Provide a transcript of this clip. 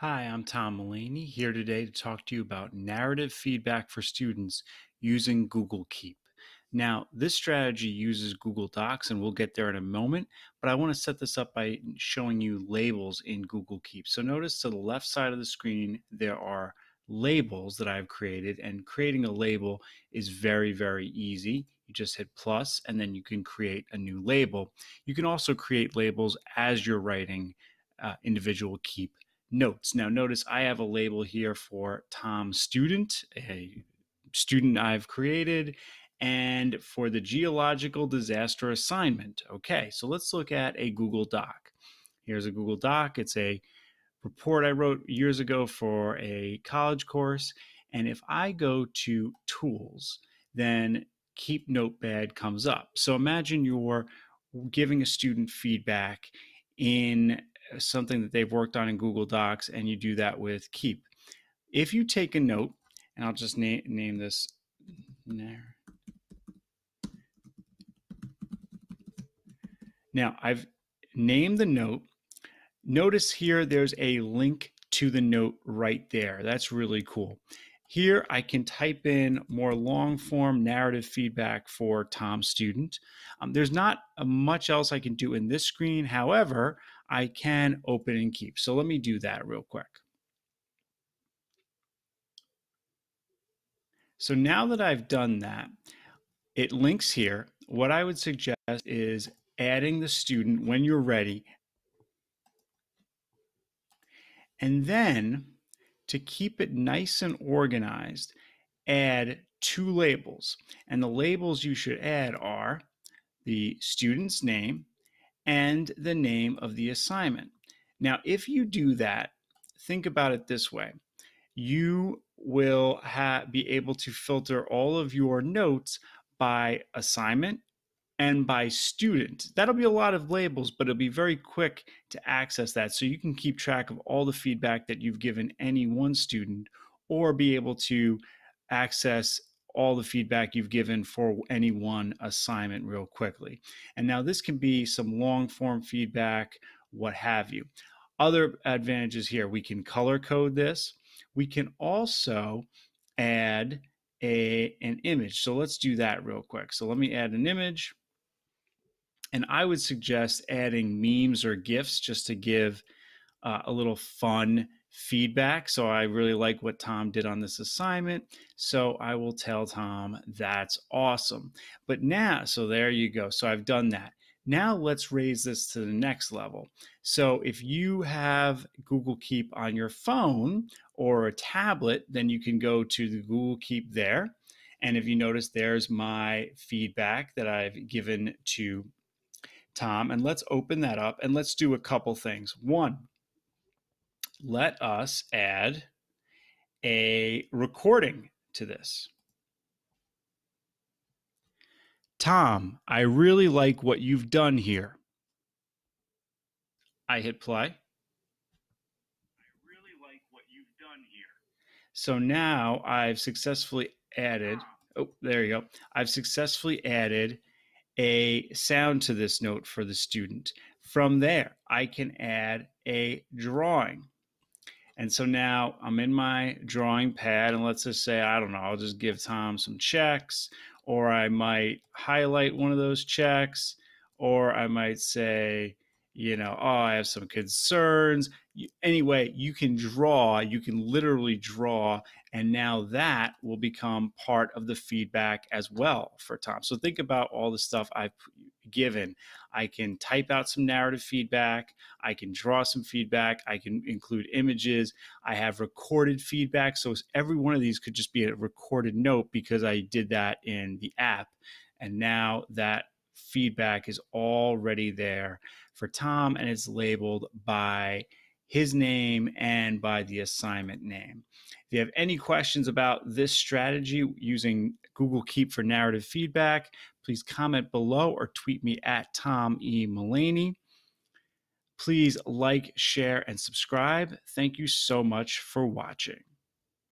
Hi, I'm Tom Mullaney here today to talk to you about narrative feedback for students using Google Keep. Now, this strategy uses Google Docs, and we'll get there in a moment, but I want to set this up by showing you labels in Google Keep. So notice to the left side of the screen, there are labels that I've created, and creating a label is very, very easy. You just hit plus, and then you can create a new label. You can also create labels as you're writing uh, individual Keep notes. Now notice I have a label here for Tom Student, a student I've created, and for the geological disaster assignment. Okay, so let's look at a Google Doc. Here's a Google Doc. It's a report I wrote years ago for a college course. And if I go to tools, then Keep Notepad comes up. So imagine you're giving a student feedback in something that they've worked on in Google Docs, and you do that with Keep. If you take a note, and I'll just name, name this Now, I've named the note. Notice here there's a link to the note right there. That's really cool. Here I can type in more long form narrative feedback for Tom student. Um, there's not much else I can do in this screen. However, I can open and keep. So let me do that real quick. So now that I've done that, it links here. What I would suggest is adding the student when you're ready. And then to keep it nice and organized, add two labels. And the labels you should add are the student's name and the name of the assignment. Now, if you do that, think about it this way. You will be able to filter all of your notes by assignment and by student. That'll be a lot of labels, but it'll be very quick to access that. So you can keep track of all the feedback that you've given any one student or be able to access all the feedback you've given for any one assignment real quickly. And now this can be some long form feedback, what have you. Other advantages here, we can color code this. We can also add a, an image. So let's do that real quick. So let me add an image. And I would suggest adding memes or GIFs just to give uh, a little fun feedback. So I really like what Tom did on this assignment. So I will tell Tom that's awesome. But now, so there you go. So I've done that. Now let's raise this to the next level. So if you have Google Keep on your phone or a tablet, then you can go to the Google Keep there. And if you notice, there's my feedback that I've given to Tom, and let's open that up and let's do a couple things. One, let us add a recording to this. Tom, I really like what you've done here. I hit play. I really like what you've done here. So now I've successfully added, oh, there you go. I've successfully added a sound to this note for the student. From there, I can add a drawing. And so now I'm in my drawing pad, and let's just say, I don't know, I'll just give Tom some checks, or I might highlight one of those checks, or I might say, you know, oh, I have some concerns. Anyway, you can draw, you can literally draw, and now that will become part of the feedback as well for Tom. So think about all the stuff I've given. I can type out some narrative feedback, I can draw some feedback, I can include images, I have recorded feedback. So every one of these could just be a recorded note because I did that in the app. And now that feedback is already there for Tom and it's labeled by his name and by the assignment name. If you have any questions about this strategy using Google Keep for narrative feedback, please comment below or tweet me at Tom E. Mullaney. Please like, share, and subscribe. Thank you so much for watching.